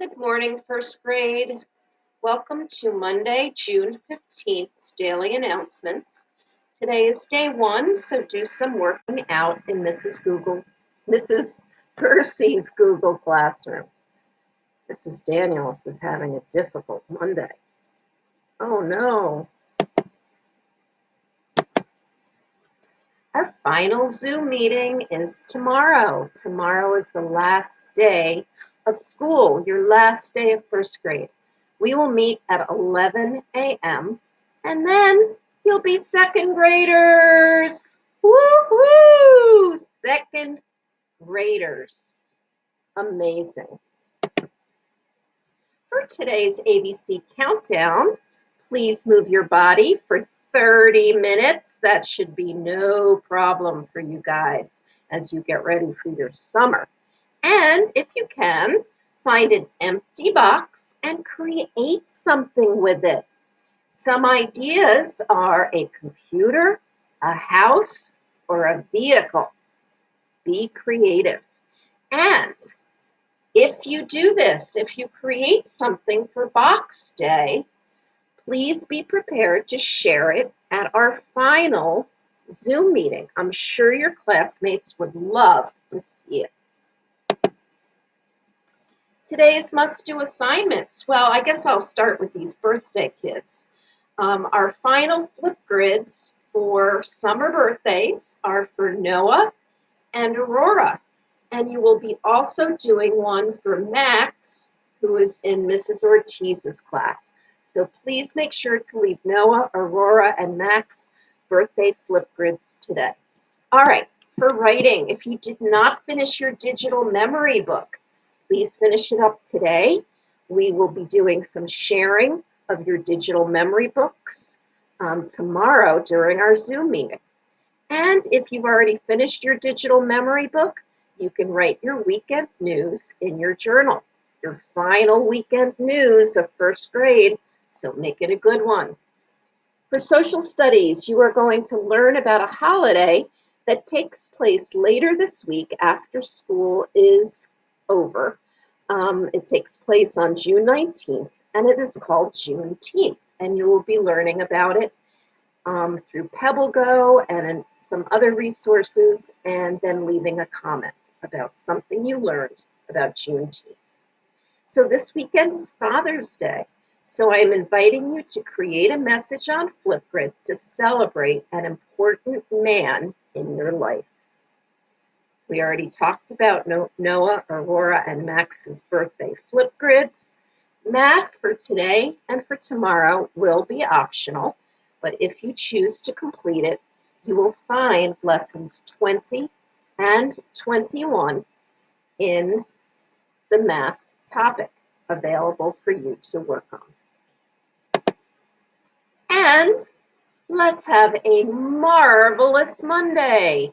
Good morning, first grade. Welcome to Monday, June 15th, daily announcements. Today is day one, so do some working out in Mrs. Google, Mrs. Percy's Google Classroom. Mrs. Daniels is having a difficult Monday. Oh no. Our final Zoom meeting is tomorrow. Tomorrow is the last day of school, your last day of first grade. We will meet at 11 a.m. and then you'll be second graders. Woo-hoo! Second graders. Amazing. For today's ABC countdown, please move your body for 30 minutes. That should be no problem for you guys as you get ready for your summer. And if you can, find an empty box and create something with it. Some ideas are a computer, a house, or a vehicle. Be creative. And if you do this, if you create something for Box Day, please be prepared to share it at our final Zoom meeting. I'm sure your classmates would love to see it. Today's must-do assignments. Well, I guess I'll start with these birthday kids. Um, our final flip grids for summer birthdays are for Noah and Aurora. And you will be also doing one for Max, who is in Mrs. Ortiz's class. So please make sure to leave Noah, Aurora, and Max birthday Flipgrids today. All right, for writing, if you did not finish your digital memory book, please finish it up today. We will be doing some sharing of your digital memory books um, tomorrow during our Zoom meeting. And if you've already finished your digital memory book, you can write your weekend news in your journal, your final weekend news of first grade, so make it a good one. For social studies, you are going to learn about a holiday that takes place later this week after school is over. Um, it takes place on June 19th, and it is called Juneteenth. And you will be learning about it um, through PebbleGo and some other resources, and then leaving a comment about something you learned about Juneteenth. So this weekend is Father's Day. So I am inviting you to create a message on Flipgrid to celebrate an important man in your life. We already talked about Noah, Aurora, and Max's birthday Flipgrids. Math for today and for tomorrow will be optional, but if you choose to complete it, you will find lessons 20 and 21 in the math topic available for you to work on. And let's have a marvelous Monday.